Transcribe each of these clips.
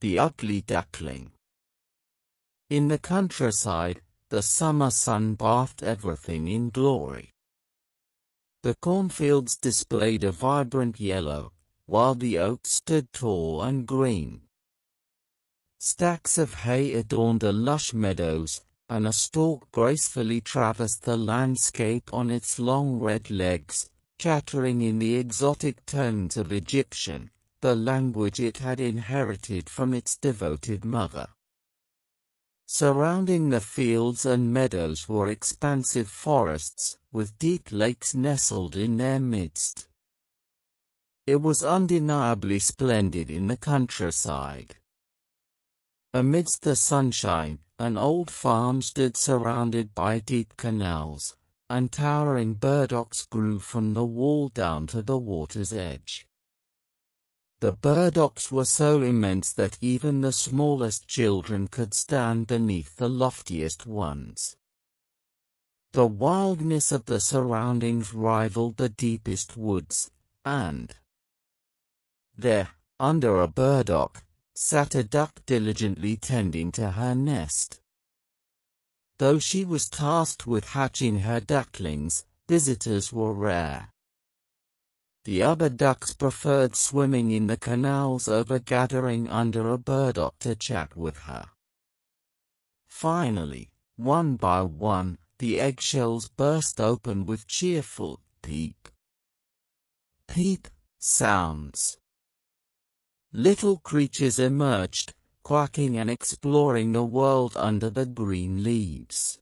the ugly duckling. In the countryside, the summer sun bathed everything in glory. The cornfields displayed a vibrant yellow, while the oaks stood tall and green. Stacks of hay adorned the lush meadows, and a stork gracefully traversed the landscape on its long red legs, chattering in the exotic tones of Egyptian, the language it had inherited from its devoted mother. Surrounding the fields and meadows were expansive forests, with deep lakes nestled in their midst. It was undeniably splendid in the countryside. Amidst the sunshine, an old farm stood surrounded by deep canals, and towering burdocks grew from the wall down to the water's edge. The burdocks were so immense that even the smallest children could stand beneath the loftiest ones. The wildness of the surroundings rivaled the deepest woods, and there, under a burdock, sat a duck diligently tending to her nest. Though she was tasked with hatching her ducklings, visitors were rare. The other ducks preferred swimming in the canals over gathering under a burdock to chat with her. Finally, one by one, the eggshells burst open with cheerful peep, peep sounds. Little creatures emerged, quacking and exploring the world under the green leaves.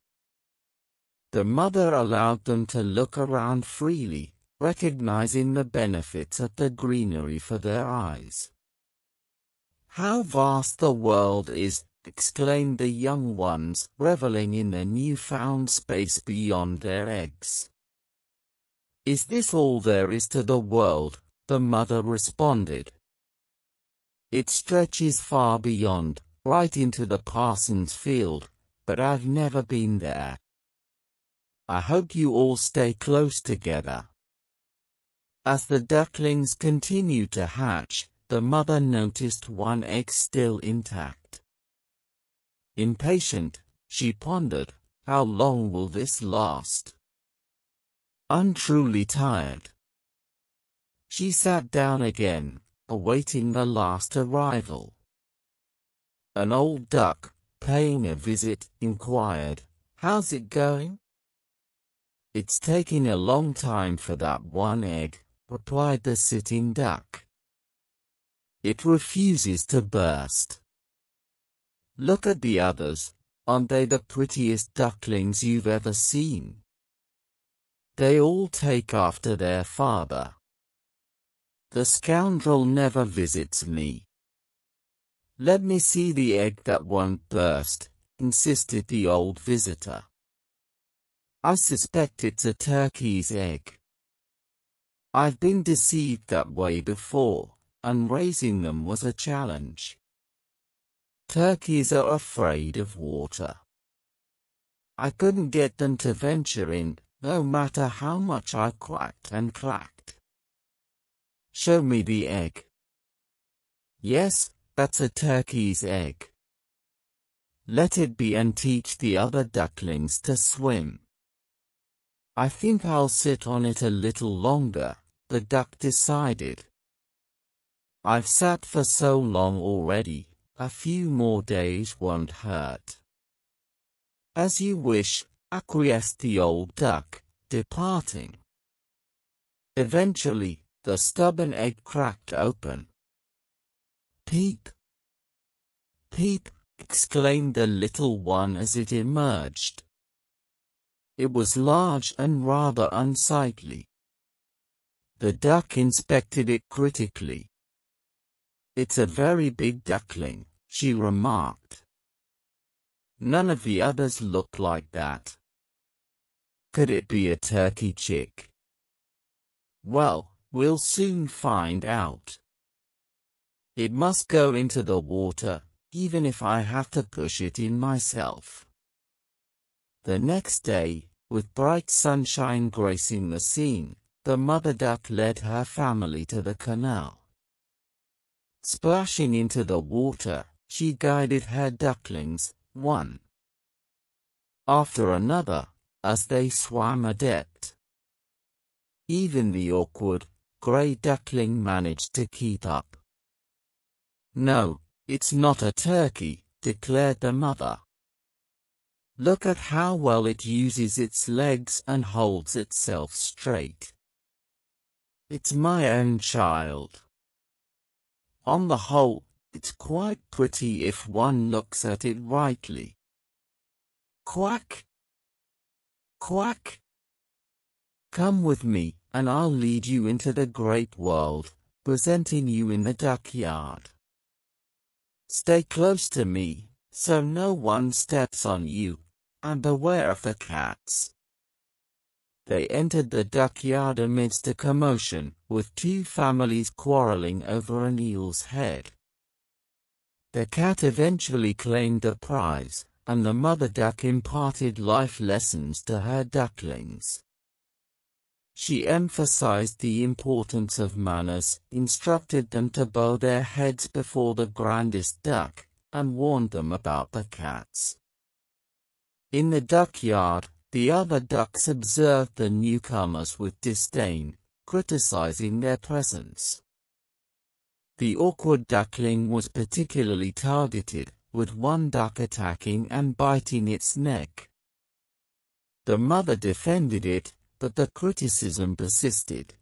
The mother allowed them to look around freely, recognizing the benefits of the greenery for their eyes. How vast the world is, exclaimed the young ones, reveling in the newfound space beyond their eggs. Is this all there is to the world? The mother responded. It stretches far beyond, right into the parson's field, but I've never been there. I hope you all stay close together. As the ducklings continued to hatch, the mother noticed one egg still intact. Impatient, she pondered, how long will this last? Untruly tired. She sat down again, awaiting the last arrival. An old duck, paying a visit, inquired, How's it going? It's taking a long time for that one egg, replied the sitting duck. It refuses to burst. Look at the others, aren't they the prettiest ducklings you've ever seen? They all take after their father. The scoundrel never visits me. Let me see the egg that won't burst, insisted the old visitor. I suspect it's a turkey's egg. I've been deceived that way before, and raising them was a challenge. Turkeys are afraid of water. I couldn't get them to venture in, no matter how much I quacked and clacked. Show me the egg. Yes, that's a turkey's egg. Let it be and teach the other ducklings to swim. I think I'll sit on it a little longer, the duck decided. I've sat for so long already, a few more days won't hurt. As you wish, acquiesced the old duck, departing. Eventually, the stubborn egg cracked open. Peep! Peep! exclaimed the little one as it emerged. It was large and rather unsightly. The duck inspected it critically. It's a very big duckling, she remarked. None of the others look like that. Could it be a turkey chick? Well, We'll soon find out. It must go into the water, even if I have to push it in myself. The next day, with bright sunshine gracing the scene, the mother duck led her family to the canal. Splashing into the water, she guided her ducklings, one after another, as they swam adept. Even the awkward, grey duckling managed to keep up. No, it's not a turkey, declared the mother. Look at how well it uses its legs and holds itself straight. It's my own child. On the whole, it's quite pretty if one looks at it rightly. Quack! Quack! Come with me, and I'll lead you into the great world, presenting you in the duckyard. Stay close to me, so no one steps on you, and beware of the cats. They entered the duckyard amidst a commotion, with two families quarreling over an eel's head. The cat eventually claimed the prize, and the mother duck imparted life lessons to her ducklings. She emphasized the importance of manners, instructed them to bow their heads before the grandest duck, and warned them about the cats. In the duckyard, the other ducks observed the newcomers with disdain, criticizing their presence. The awkward duckling was particularly targeted, with one duck attacking and biting its neck. The mother defended it, but the criticism persisted.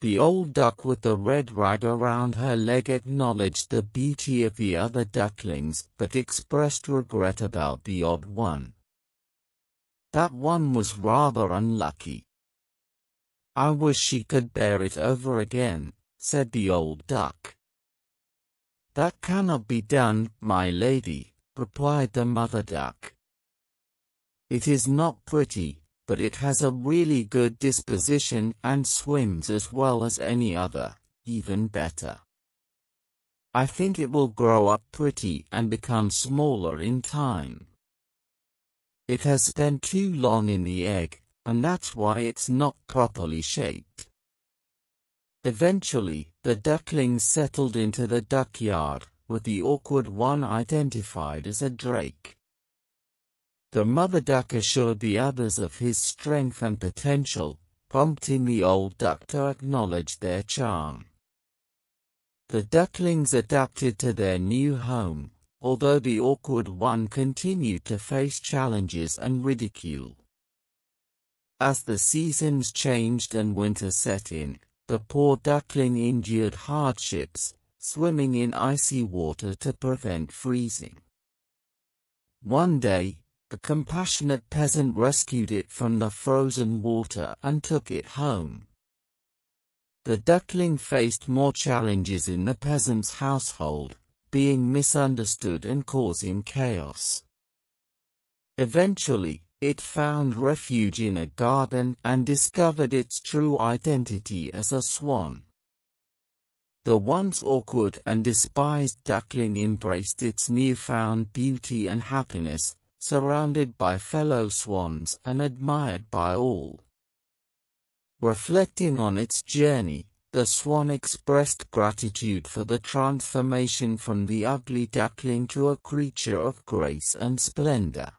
The old duck with the red rag around her leg acknowledged the beauty of the other ducklings but expressed regret about the odd one. That one was rather unlucky. I wish she could bear it over again, said the old duck. That cannot be done, my lady, replied the mother duck. It is not pretty, but it has a really good disposition and swims as well as any other, even better. I think it will grow up pretty and become smaller in time. It has spent too long in the egg, and that's why it's not properly shaped. Eventually, the ducklings settled into the duckyard, with the awkward one identified as a drake. The mother duck assured the others of his strength and potential, prompting the old duck to acknowledge their charm. The ducklings adapted to their new home, although the awkward one continued to face challenges and ridicule. As the seasons changed and winter set in, the poor duckling endured hardships, swimming in icy water to prevent freezing. One day, the compassionate peasant rescued it from the frozen water and took it home. The duckling faced more challenges in the peasant's household, being misunderstood and causing chaos. Eventually, it found refuge in a garden and discovered its true identity as a swan. The once awkward and despised duckling embraced its newfound beauty and happiness, surrounded by fellow swans and admired by all. Reflecting on its journey, the swan expressed gratitude for the transformation from the ugly duckling to a creature of grace and splendor.